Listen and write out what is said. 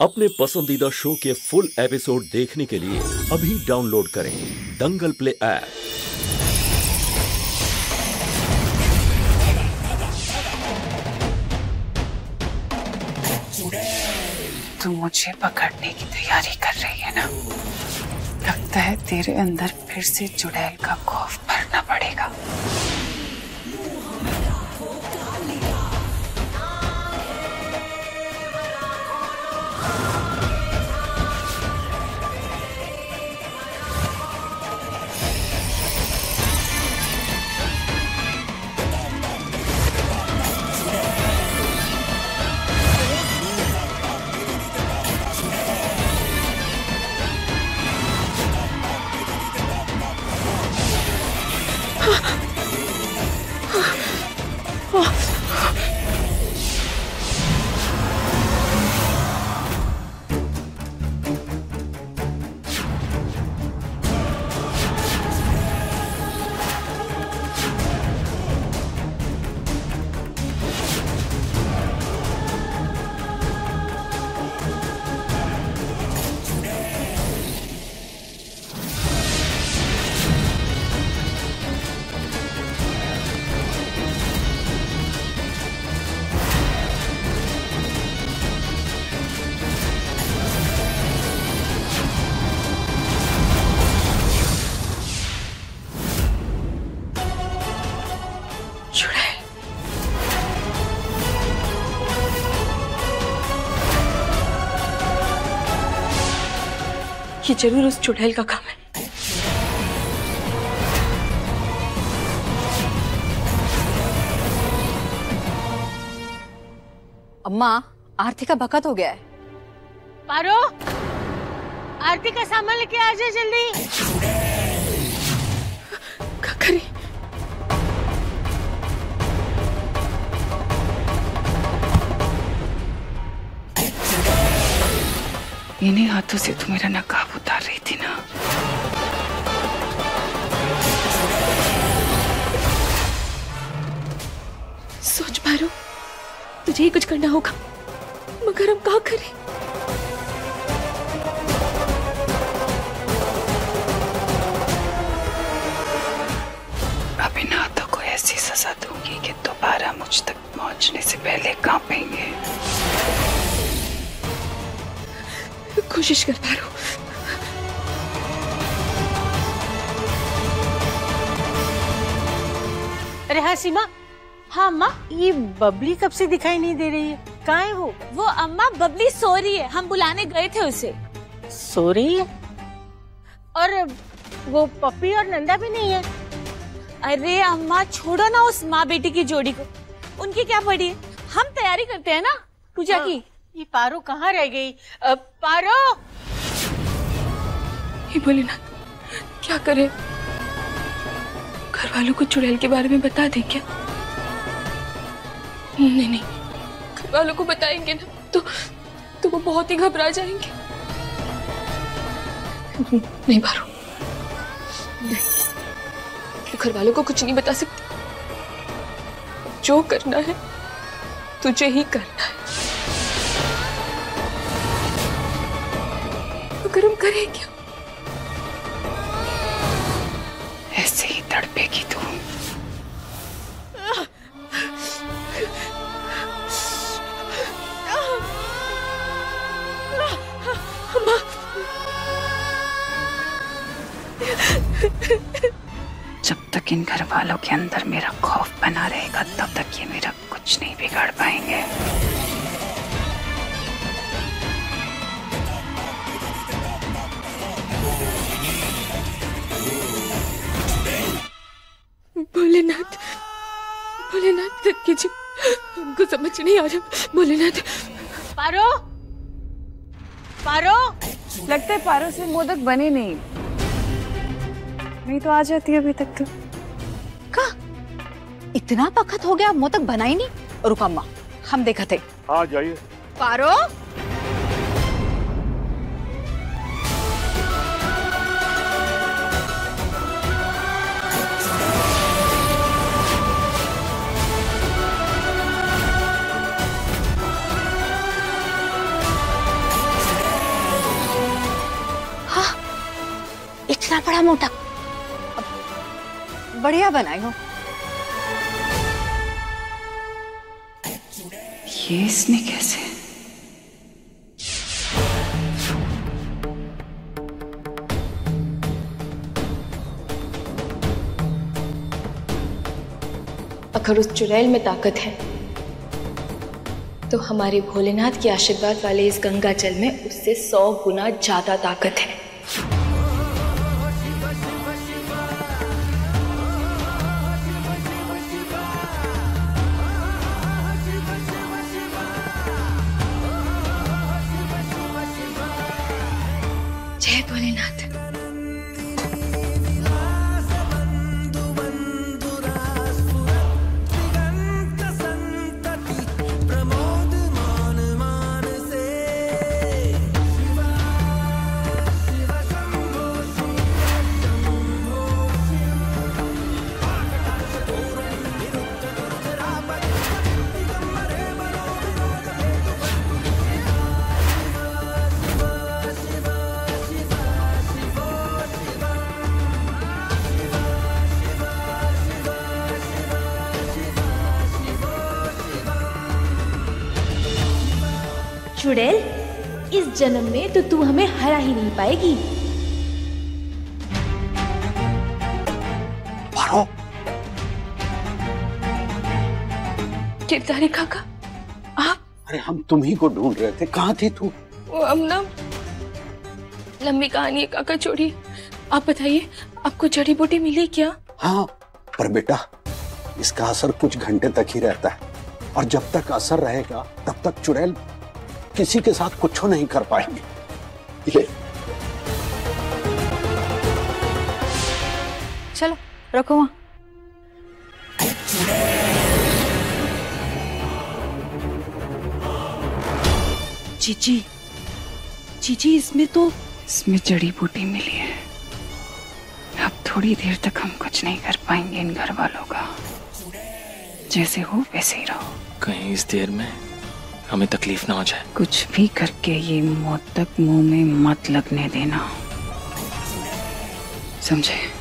अपने पसंदीदा शो के फुल एपिसोड देखने के लिए अभी डाउनलोड करें दंगल प्ले ऐप। तू मुझे पकड़ने की तैयारी कर रही है ना? लगता है तेरे अंदर फिर से चुड़ैल का खौफ भरना पड़ेगा। ये ज़रूर उस चुड़ैल का काम है। अम्मा आरती का बकत हो गया है। पारो आरती का सामान लेके आ जाए जल्दी। इन्हीं हाथों से तू मेरा नकाब उतार रही थी ना? सोच पारो तुझे ही कुछ करना होगा। मगर हम क्या करें अब इन हाथों को ऐसी सजा दूँगी कि दोबारा मुझ तक पहुँचने से पहले कांपेंगे। कोशिश कर पारो अरे हाँ सीमा। हाँ अम्मा ये बबली कब से दिखाई नहीं दे रही है? कहाँ है वो? वो अम्मा बबली सो रही है। हम बुलाने गए थे उसे। सो रही है? और वो पप्पी और नंदा भी नहीं है? अरे अम्मा छोड़ो ना उस माँ बेटी की जोड़ी को। उनकी क्या पड़ी है? हम तैयारी करते हैं ना पूजा की। ये पारो कहाँ रह गई? पारो! ये बोले ना क्या करें? घर वालों को चुड़ैल के बारे में बता दें क्या? नहीं नहीं घर वालों को बताएँगे ना तो तो वो बहुत ही घबरा जाएँगे। नहीं बारो नहीं घर वालों को कुछ नहीं बता सकती। जो करना है, तुझे ही करना करें क्या ऐसे ही तड़पेगी तू। जब तक इन घर वालों के अंदर मेरा खौफ बना रहेगा, तब तक ये मेरा कुछ नहीं बिगाड़ पाएँगे। समझ नहीं आ रहा भोलेनाथ। पारो। पारो। लगता है पारो से मोदक बने नहीं। नहीं तो आ जाती है अभी तक तो। का? इतना पखत हो गया मोदक बना ही नहीं। रुक अम्मा हम देखा थे आ जाइए। पारो। बड़ा मोटा बढ़िया बनाई हो। ये इसने कैसे? अगर उस चुड़ैल में ताकत है तो हमारे भोलेनाथ के आशीर्वाद वाले इस गंगा जल में उससे सौ गुना ज़्यादा ताकत है। चुड़ैल इस जन्म में तो तू हमें हरा ही नहीं पाएगी। गिरधारी काका आप अरे हम तुम ही को ढूंढ रहे थे। कहाँ थी तू? वो अब ना लंबी कहानी है काका छोड़िए आप बताइए आपको जड़ी बूटी मिली क्या? हाँ पर बेटा इसका असर कुछ घंटे तक ही रहता है। और जब तक असर रहेगा तब तक चुड़ैल किसी के साथ कुछ नहीं कर पाएँगे। ले चलो रखो वहाँ। चीची चीची इसमें तो इसमें जड़ी बूटी मिली है। अब थोड़ी देर तक हम कुछ नहीं कर पाएँगे इन घर वालों का। जैसे हो वैसे ही रहो। कहीं इस देर में? हमें तकलीफ़ ना हो जाए। कुछ भी करके ये मौत तक मुँह में मत लगने देना। समझे?